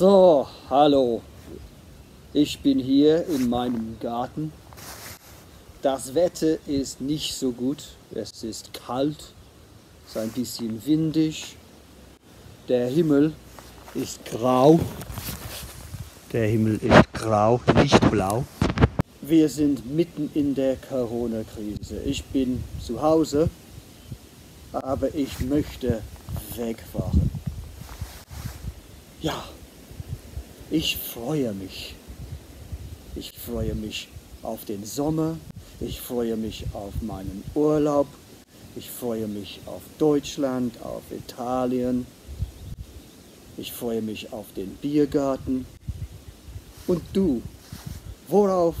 So, hallo. Ich bin hier in meinem Garten. Das Wetter ist nicht so gut. Es ist kalt, es ist ein bisschen windig. Der Himmel ist grau. Der Himmel ist grau, nicht blau. Wir sind mitten in der Corona-Krise. Ich bin zu Hause, aber ich möchte wegfahren. Ja, ich freue mich. Ich freue mich auf den Sommer. Ich freue mich auf meinen Urlaub. Ich freue mich auf Deutschland, auf Italien. Ich freue mich auf den Biergarten. Und du, worauf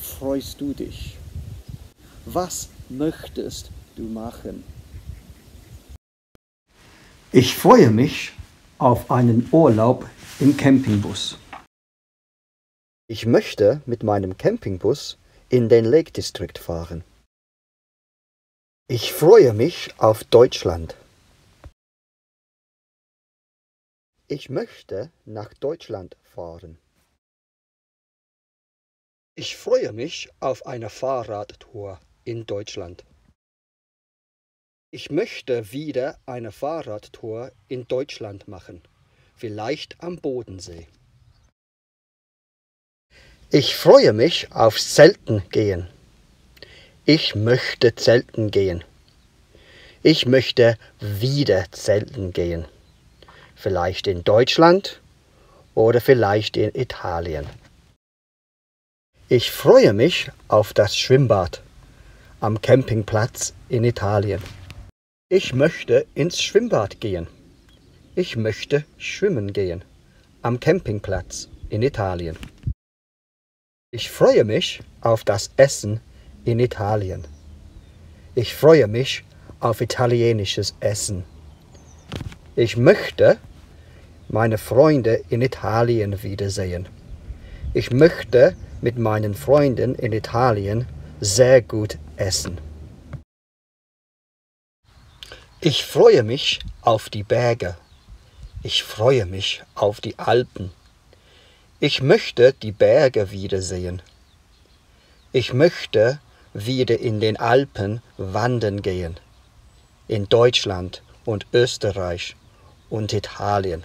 freust du dich? Was möchtest du machen? Ich freue mich auf einen Urlaub im Campingbus. Ich möchte mit meinem Campingbus in den Lake District fahren. Ich freue mich auf Deutschland. Ich möchte nach Deutschland fahren. Ich freue mich auf eine Fahrradtour in Deutschland. Ich möchte wieder eine Fahrradtour in Deutschland machen vielleicht am Bodensee. Ich freue mich auf Zelten gehen. Ich möchte Zelten gehen. Ich möchte wieder Zelten gehen. Vielleicht in Deutschland oder vielleicht in Italien. Ich freue mich auf das Schwimmbad am Campingplatz in Italien. Ich möchte ins Schwimmbad gehen. Ich möchte schwimmen gehen am Campingplatz in Italien. Ich freue mich auf das Essen in Italien. Ich freue mich auf italienisches Essen. Ich möchte meine Freunde in Italien wiedersehen. Ich möchte mit meinen Freunden in Italien sehr gut essen. Ich freue mich auf die Berge ich freue mich auf die Alpen. Ich möchte die Berge wiedersehen. Ich möchte wieder in den Alpen wandern gehen. In Deutschland und Österreich und Italien.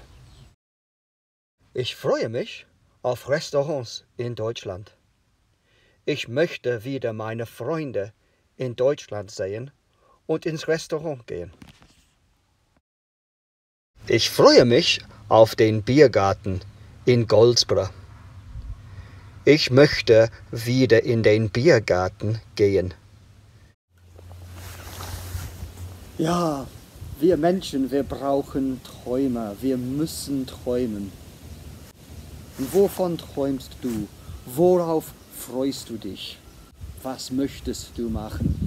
Ich freue mich auf Restaurants in Deutschland. Ich möchte wieder meine Freunde in Deutschland sehen und ins Restaurant gehen. Ich freue mich auf den Biergarten in Goldsboro. Ich möchte wieder in den Biergarten gehen. Ja, wir Menschen, wir brauchen Träumer. Wir müssen träumen. Und wovon träumst du? Worauf freust du dich? Was möchtest du machen?